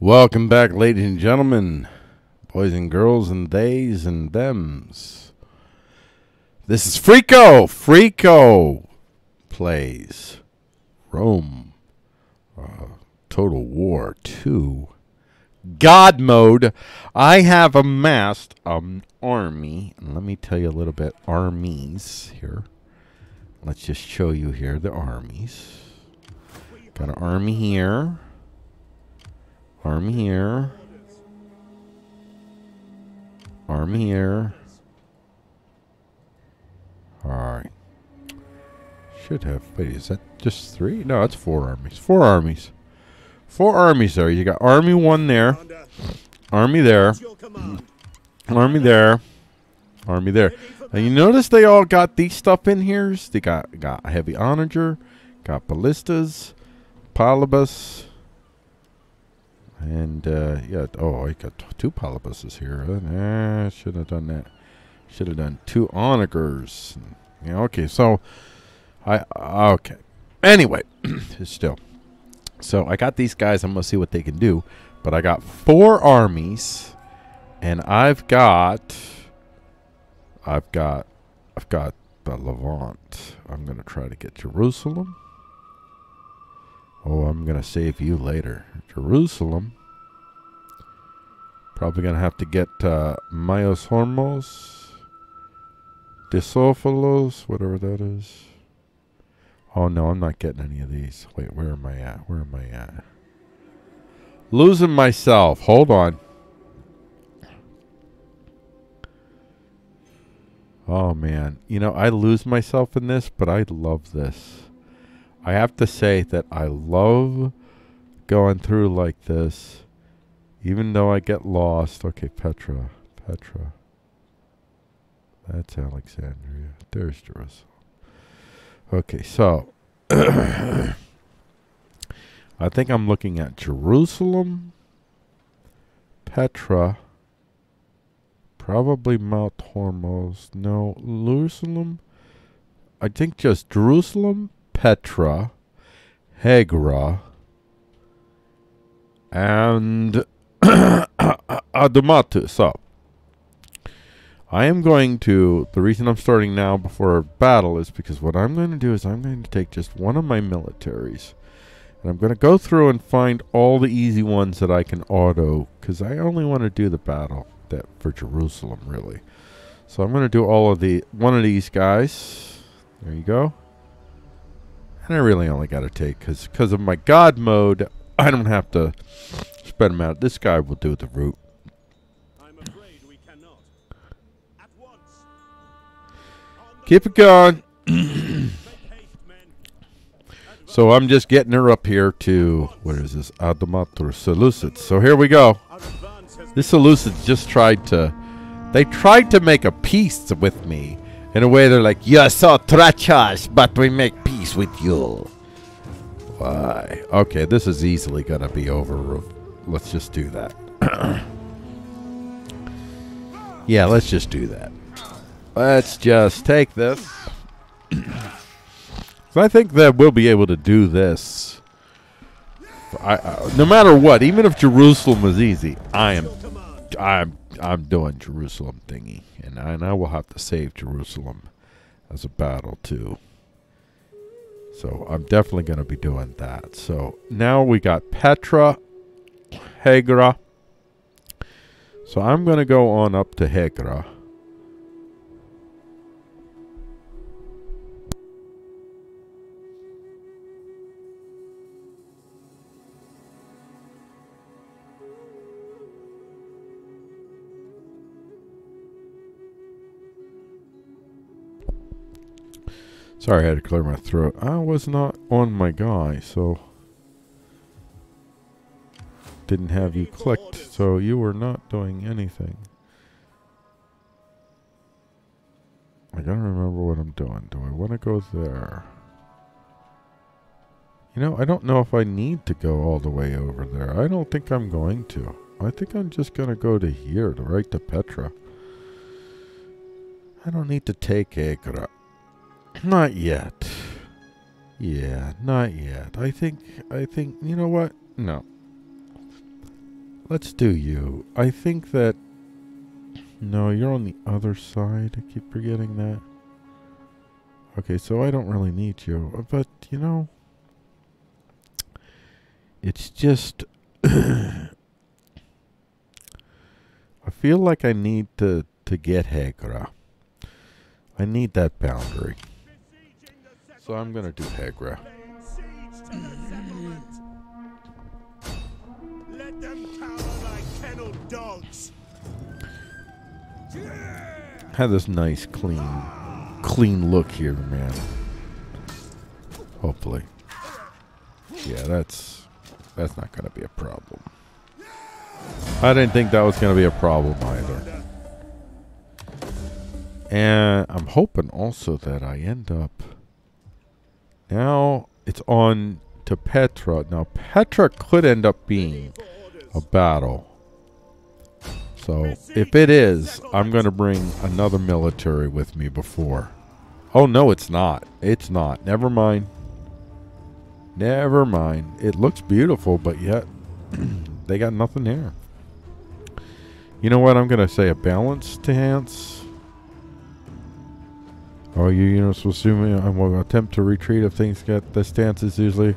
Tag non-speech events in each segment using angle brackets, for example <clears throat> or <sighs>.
Welcome back, ladies and gentlemen, boys and girls, and theys and thems. This is Freeqo. Freeqo plays Rome. Uh, Total War 2. God mode. I have amassed an army. And let me tell you a little bit. Armies here. Let's just show you here the armies. Got an army here. Army here. Army here. Alright. Should have. Wait, is that just three? No, it's four armies. Four armies. Four armies there. You got Army 1 there. Army there. Army there. Army there. And you notice they all got these stuff in here? They got got heavy onager, got ballistas, polybus, and uh, yeah. Oh, I got two polybuses here. Uh, nah, should have done that. Should have done two onagers. Yeah. Okay. So, I okay. Anyway, <clears throat> still. So I got these guys. I'm gonna see what they can do. But I got four armies, and I've got. I've got. I've got the Levant. I'm gonna try to get Jerusalem. Oh, I'm gonna save you later. Jerusalem. Probably gonna have to get uh, Myos Hormos, Disophilos, whatever that is. Oh no, I'm not getting any of these. Wait, where am I at? Where am I at? Losing myself. Hold on. Oh man, you know I lose myself in this, but I love this. I have to say that I love going through like this, even though I get lost. Okay, Petra, Petra. That's Alexandria. There's Jerusalem. Okay, so <coughs> I think I'm looking at Jerusalem, Petra, probably Mount Hormos. No, Jerusalem. I think just Jerusalem, Petra, Hegra, and <coughs> Adamatu. So I am going to, the reason I'm starting now before a battle is because what I'm going to do is I'm going to take just one of my militaries and I'm going to go through and find all the easy ones that I can auto because I only want to do the battle that for Jerusalem really. So I'm going to do all of the, one of these guys. There you go. And I really only got to take, because cause of my God mode, I don't have to spread them out. This guy will do the route. Keep it going. <coughs> so I'm just getting her up here to, what is this? Adamat or Seleucid. So here we go. This Seleucid just tried to, they tried to make a peace with me. In a way they're like, you're so treacherous, but we make peace with you. Why? Okay, this is easily going to be over. Let's just do that. <clears throat> yeah, let's just do that. Let's just take this. <clears throat> I think that we'll be able to do this. I, no matter what, even if Jerusalem was easy, I am, I'm, I'm doing Jerusalem thingy, and I, and I will have to save Jerusalem as a battle too. So I'm definitely going to be doing that. So now we got Petra, Hegra. So I'm going to go on up to Hegra. Sorry, I had to clear my throat. I was not on my guy, so didn't have you clicked, so you were not doing anything. I gotta remember what I'm doing. Do I want to go there? You know, I don't know if I need to go all the way over there. I don't think I'm going to. I think I'm just going to go to here, to right to Petra. I don't need to take Hegra. Not yet. Yeah, not yet. I think, I think, you know what? No. let's do you. I think that. No, you're on the other side. I keep forgetting that. Okay, so I don't really need you. uh, But, you know. It's just. <coughs> I feel like I need to, to get Hegra. I need that boundary. So I'm going to do Hegra. Let them cower like kenneled dogs. Have this nice, clean, clean look here, man. Hopefully. Yeah, that's that's not going to be a problem. I didn't think that was going to be a problem either. And I'm hoping also that I end up. Now it's on to Petra. Now Petra could end up being a battle. So if it is, I'm going to bring another military with me before. Oh no, it's not. It's not. Never mind. Never mind. It looks beautiful, but yet <clears throat> they got nothing here. You know what? I'm going to say a balanced stance. Oh, you you know, so assuming I will attempt to retreat if things get the stances usually.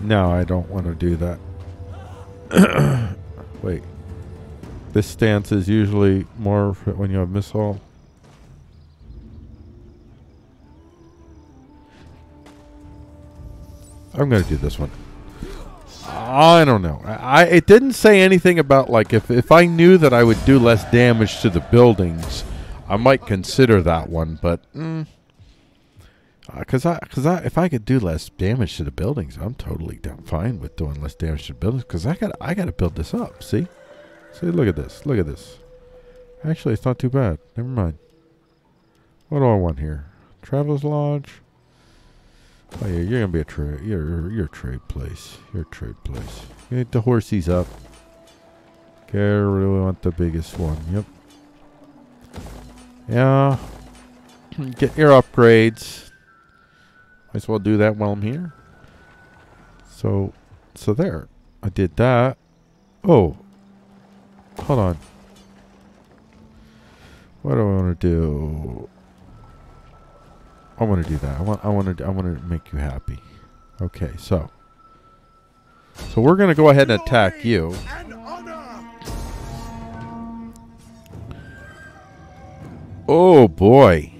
No, I don't want to do that. <coughs> Wait. This stance is usually more when you have missile. I'm gonna do this one. I don't know. I it didn't say anything about like if if I knew that I would do less damage to the buildings, I might consider that one. But mm, because I because I if I could do less damage to the buildings, I'm totally down fine with doing less damage to the buildings. Because I got I got to build this up. See, see, look at this. Look at this. Actually, it's not too bad. Never mind. What do I want here? Travelers Lodge. Oh yeah, you're gonna be a trade. You're you're a trade place. You're a trade place. Get the horsies up. Okay, I really want the biggest one. Yep. Yeah. Get your upgrades. Might as well do that while I'm here. So, so there. I did that. Oh. Hold on. What do I want to do? I want to do that. I want. I want to. I want to make you happy. Okay. So. So we're gonna go ahead and attack you. And Oh boy.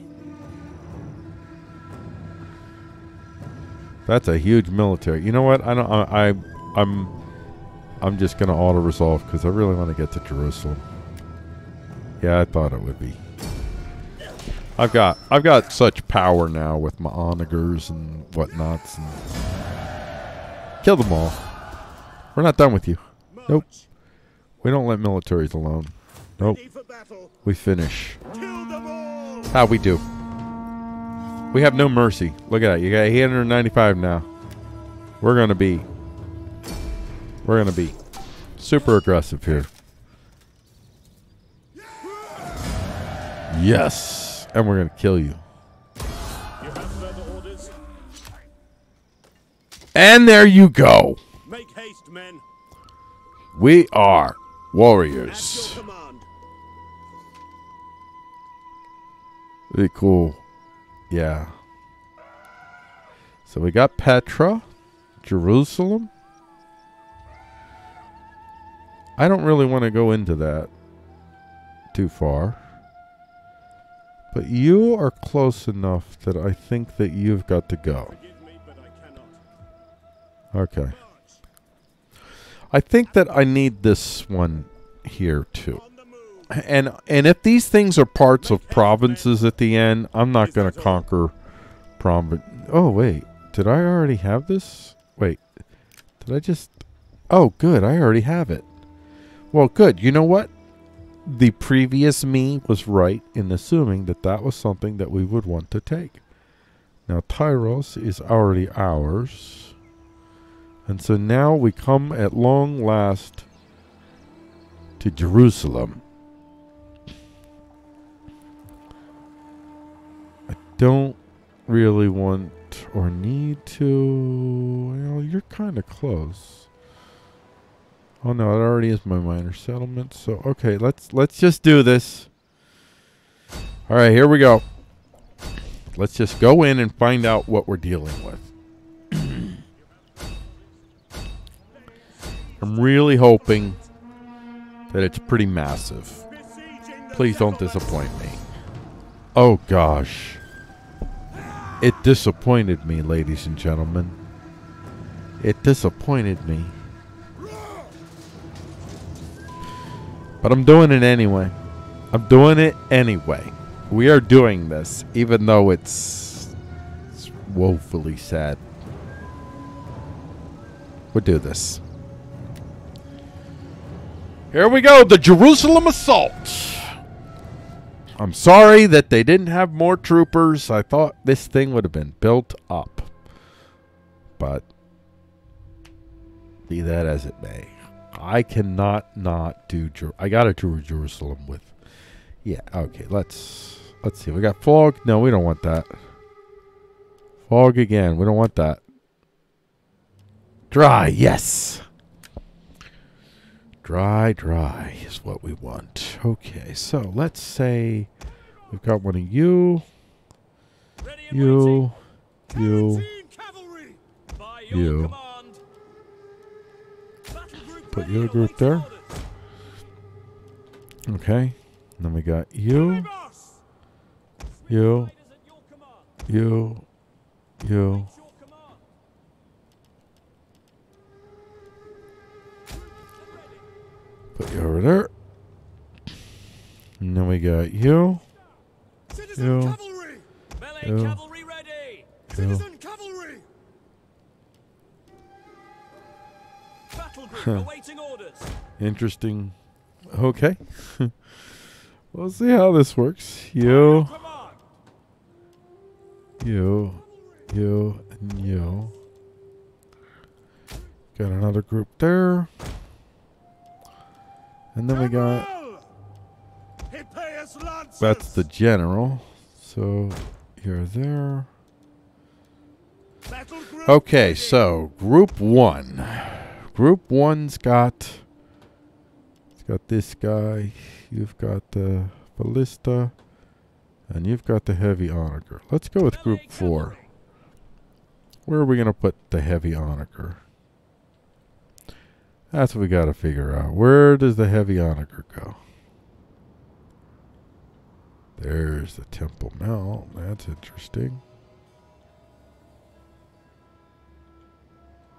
That's a huge military. You know what? I don't. I. I I'm. I'm just gonna auto resolve because I really want to get to Jerusalem. Yeah, I thought it would be. I've got. I've got such power now with my onagers and whatnots and. Kill them all. We're not done with you. Nope. We don't let militaries alone. Nope. Ready for battle. We finish. Kill them all. How we do. We have no mercy. Look at that. You got 895 now. We're going to be we're going to be super aggressive here. Yes. And we're going to kill you. You have further orders? And there you go. Make haste, men. We are warriors. Really cool. Yeah. So we got Petra, Jerusalem. I don't really want to go into that too far. But you are close enough that I think that you've got to go. Okay. I think that I need this one here too. And and if these things are parts of provinces at the end, I'm not going to conquer province. Oh wait, did I already have this? Wait, did I just? Oh, good, I already have it. Well, good. You know what? The previous me was right in assuming that that was something that we would want to take. Now Tyros is already ours, and so now we come at long last to Jerusalem. Don't really want or need to. Well, you're kind of close. Oh no, it already is my minor settlement. So okay, let's let's just do this. All right, here we go. Let's just go in and find out what we're dealing with. <clears throat> I'm really hoping that it's pretty massive. Please don't disappoint me. Oh gosh. It disappointed me, ladies and gentlemen. It disappointed me. But I'm doing it anyway. I'm doing it anyway. We are doing this, even though it's, it's woefully sad. We'll do this. Here we go, the Jerusalem Assault. I'm sorry that they didn't have more troopers. I thought this thing would have been built up. But be that as it may, I cannot not do Jer- I got to do Jerusalem with Yeah, okay, let's let's see. We got fog. No, we don't want that. Fog again. We don't want that. Dry, yes. Dry, dry is what we want. Okay, so let's say we've got one of you, you, you. Cavalry! By your you. Put your group there. Okay. And then we got you, you, Riders at your command. you, you. It's your command. Put you over there. And then we got you, Citizen You. cavalry! Melee You. cavalry ready! you. Citizen cavalry! Battle group awaiting orders. Interesting. Okay. <laughs> we'll see how this works. You, you, you, and you. Got another group there. And then we got! That's the general. So you're there. Okay, so group one. Group one's got. It's got this guy. You've got the ballista, and you've got the heavy onager. Let's go with group four. Where are we gonna put the heavy onager? That's what we got to figure out. Where does the heavy onager go? There's the Temple Mount. That's interesting.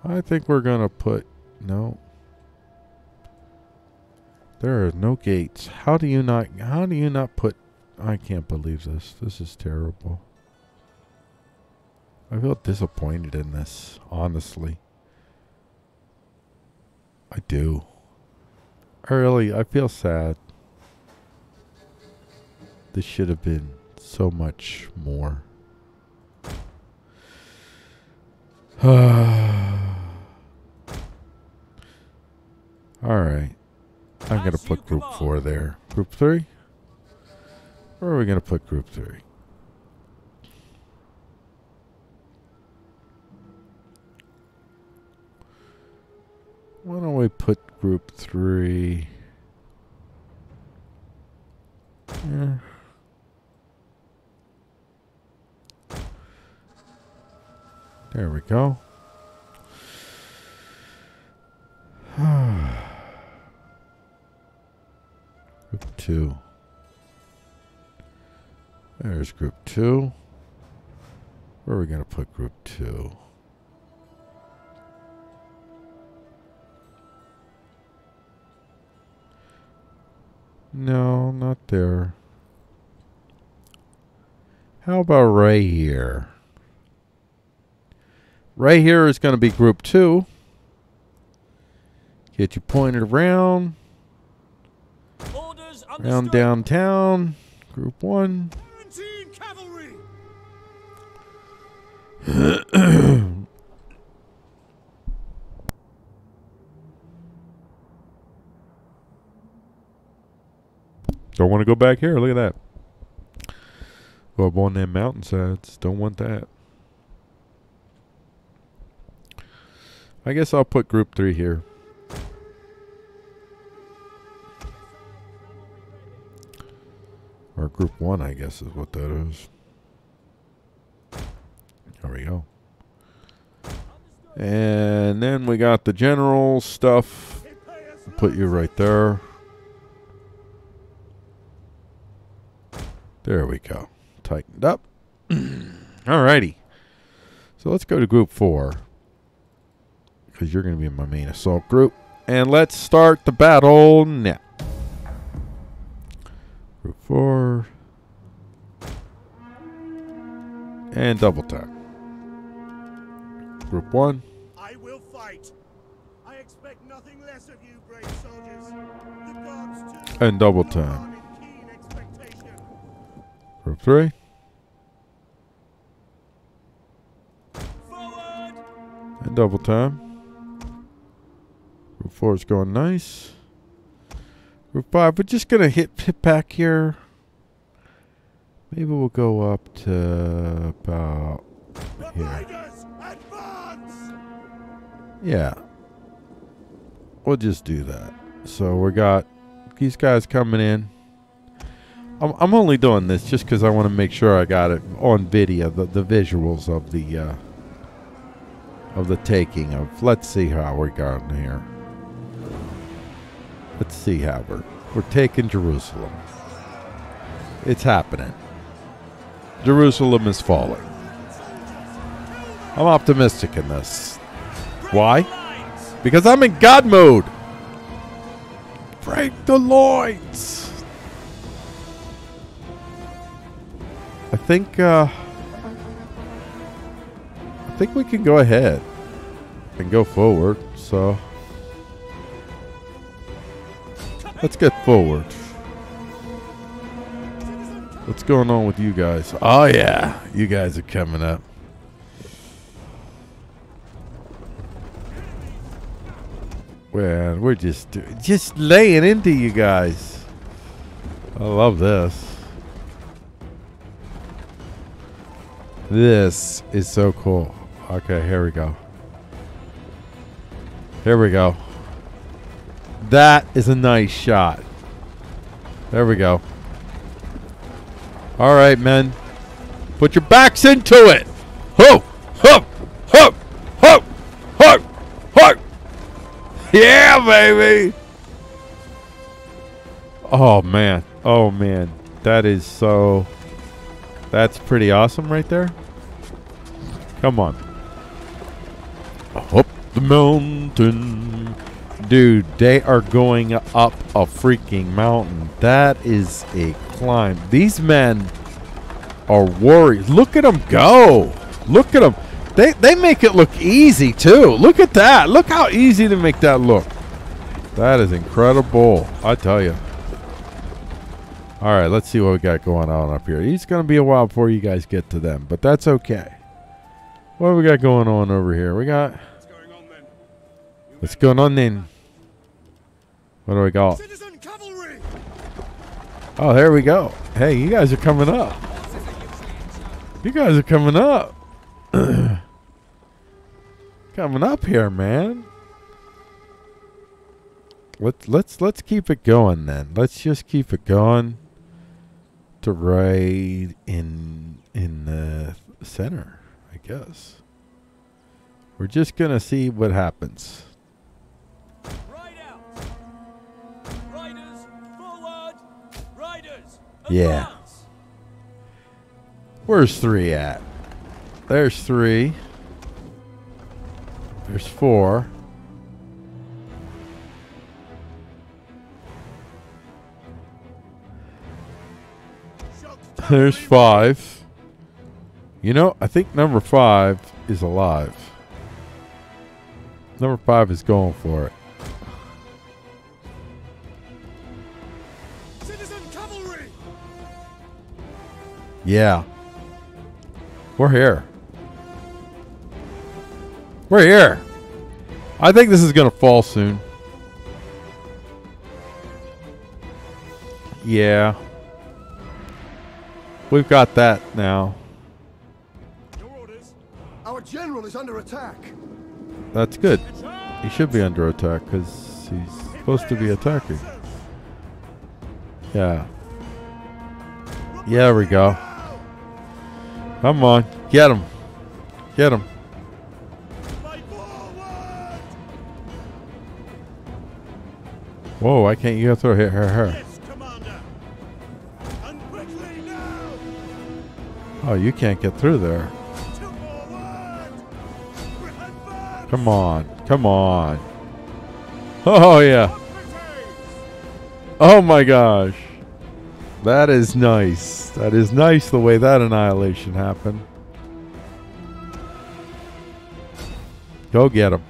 I think we're gonna put no. There are no gates. How do you not? How do you not put? I can't believe this. This is terrible. I feel disappointed in this, honestly. I do. I really, I feel sad. This should have been so much more. <sighs> All right. I'm going to put group 4 there. Group 3? Where are we going to put group 3? Put group 3 here? There we go. <sighs> group 2. There's group 2. Where are we going to put group 2? No, not there. How about right here? Right here is going to be group two. Get you pointed around, Orders around downtown. Group one. <clears throat> Don't want to go back here. Look at that. Go up on them mountainsides. Don't want that. I guess I'll put group three here. Or group one, I guess, is what that is. There we go. And then we got the general stuff. Put you right there. There we go. Tightened up. <clears throat> Alrighty. So let's go to group four. Because you're going to be in my main assault group. And let's start the battle now. Group four. And double tap. Group one. I will fight. I expect nothing less of you, brave soldiers. The gods too. And double look Group three. Forward! And double time. Group four is going nice. Group five, we're just gonna hit hit back here. Maybe we'll go up to about here. Yeah. We'll just do that. So we got these guys coming in. I'm, I'm only doing this just because I want to make sure I got it on video, the, the visuals of the uh, of the taking of. Let's see how we're going here. Let's see how we're we're taking Jerusalem. It's happening. Jerusalem is falling. I'm optimistic in this. Why? Because I'm in God mode. Break the loins. I think uh I think we can go ahead and go forward. So let's get forward. What's going on with you guys? Oh yeah, you guys are coming up. Man, we're just just laying into you guys. I love this. This is so cool. Okay, here we go. Here we go. That is a nice shot. There we go. All right, men. Put your backs into it. Ho! Ho! Ho! Ho! Ho! Ho! Yeah, baby. Oh man. Oh man. That is so That's pretty awesome right there. Come on. Up the mountain. Dude, they are going up a freaking mountain. That is a climb. These men are warriors. Look at them go. Look at them. They they make it look easy too. Look at that. Look how easy to make that look. That is incredible. I tell you. All right, let's see what we got going on up here. It's going to be a while before you guys get to them, but that's okay. What we got going on over here? We got What's going on then? what's going on then? What do we got? Oh, there we go. Hey, you guys are coming up. You guys are coming up. <clears throat> coming up here, man. Let's let's let's keep it going then. Let's just keep it going to right in in the center, I guess. We're just gonna see what happens. Out! Riders, forward! Riders, Yeah. Where's three at? There's three. There's four. There's five. You know, I think number five is alive. Number five is going for it. Citizen cavalry! Yeah. We're here. We're here. I think this is going to fall soon. Yeah. We've got that now. Your orders. Our general is under attack. That's good. He should be under attack because he's supposed to be attacking. Yeah. Yeah, there we go. Come on. Get him. Get him. Whoa, I can't you throw here. Her, her. Oh, you can't get through there. Come on. Come on. Oh, yeah. Oh, my gosh. That is nice. That is nice the way that annihilation happened. Go get him.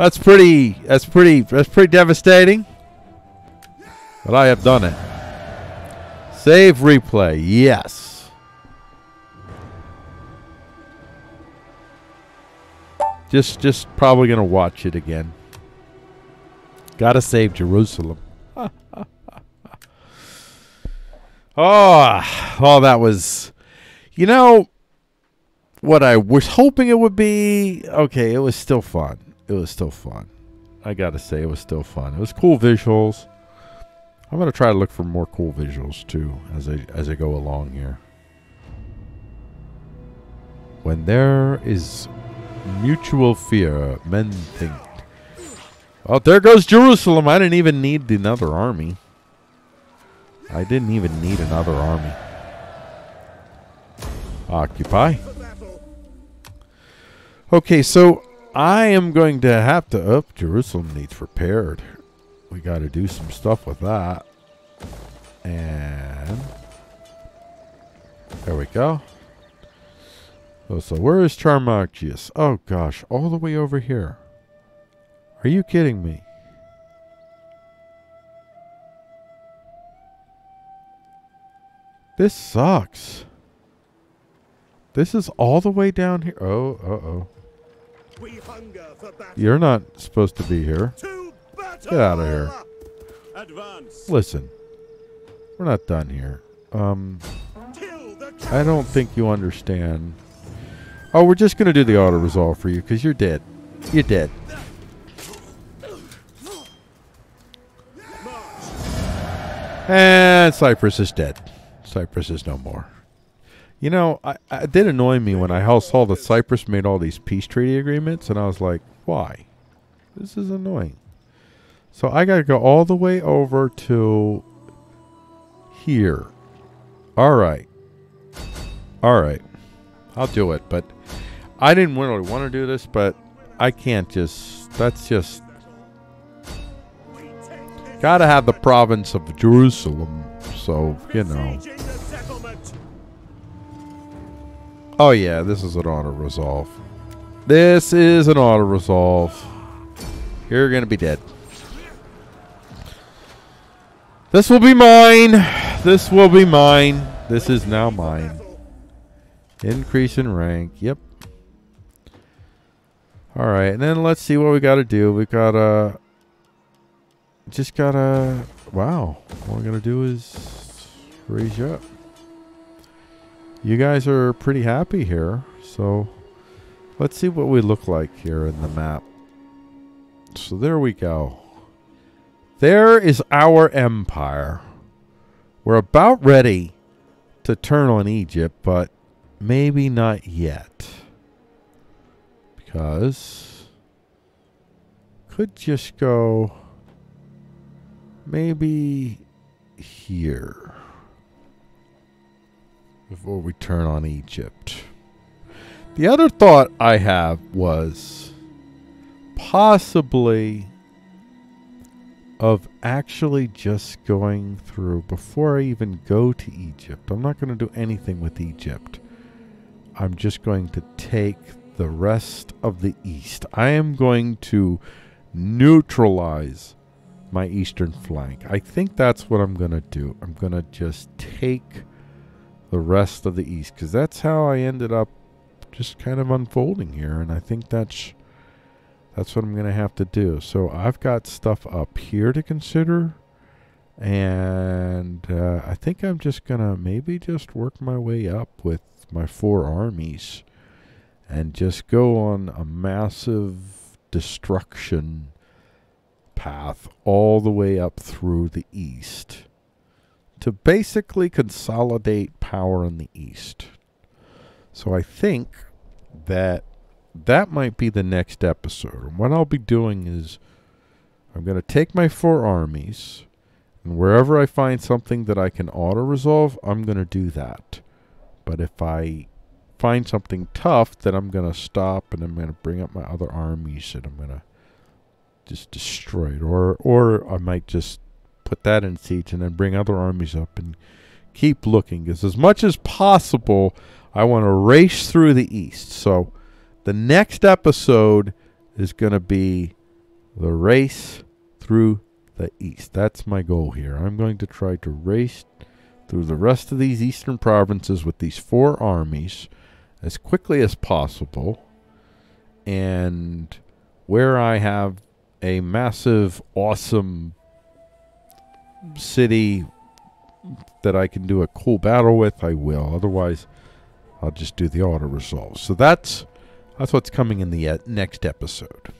That's pretty that's pretty that's pretty devastating. But I have done it. Save replay. Yes. Just just probably to watch it again. Got to save Jerusalem. <laughs> oh, oh that was you know what I was hoping it would be. Okay, it was still fun. It was still fun. I got to say it was still fun. It was cool visuals. I'm gonna try to look for more cool visuals too as I as I go along here. When there is mutual fear, men think. Oh, there goes Jerusalem. I didn't even need another army. I didn't even need another army. Occupy. Okay, so I am going to have to up Jerusalem needs repaired. We got to do some stuff with that. And there we go. Oh, so where is Charmarchius? Oh gosh, all the way over here. Are you kidding me? This sucks. This is all the way down here. Oh, uh oh. We hunger for battle! You're not supposed to be here. To! Get outta here. Advance! Listen, we're not done here. Um, I don't think you understand. Oh, we're just gonna do the auto resolve for you because you're dead. You're dead. And Cyprus is dead. Cyprus is no more. You know, I, I it did annoy me when I saw that Cyprus made all these peace treaty agreements, and I was like, why? This is annoying. So I got to go all the way over to here. All right. All right. I'll do it, but I didn't really want to do this, but I can't just. That's just. Gotta have the province of Jerusalem, so, you know. Oh, yeah, this is an auto resolve. This is an auto resolve. You're gonna be dead. This will be mine. This will be mine. This is now mine. Increase in rank. Yep. All right, and then let's see what we got to do. We gotta just gotta. Wow, all we gotta do is raise you up. You guys are pretty happy here, so let's see what we look like here in the map. So there we go. There is our empire. We're about ready to turn on Egypt, but maybe not yet. Because could just go maybe here before we turn on Egypt. The other thought I have was possibly of actually just going through before I even go to Egypt. I'm not going to do anything with Egypt. I'm just going to take the rest of the east. I am going to neutralize my eastern flank. I think that's what I'm going to do. I'm going to just take the rest of the east because that's how I ended up just kind of unfolding here and I think that's that's what I'm going to have to do. So I've got stuff up here to consider And uh, I think I'm just going to maybe just work my way up with my four armies and just go on a massive destruction path all the way up through the east to basically consolidate power in the east. So I think that that might be the next episode. And what I'll be doing is I'm going to take my four armies and wherever I find something that I can auto resolve, I'm going to do that. But if I find something tough, then I'm going to stop and I'm going to bring up my other armies and I'm going to just destroy it. Or, or I might just put that in siege and then bring other armies up and keep looking. Because as much as possible, I want to race through the east. So the next episode is going to be the race through the east. That's my goal here. I'm going to try to race through the rest of these eastern provinces with these four armies as quickly as possible. And where I have a massive, awesome city that I can do a cool battle with, I will. Otherwise, I'll just do the auto resolve. So that's that's what's coming in the uh, next episode.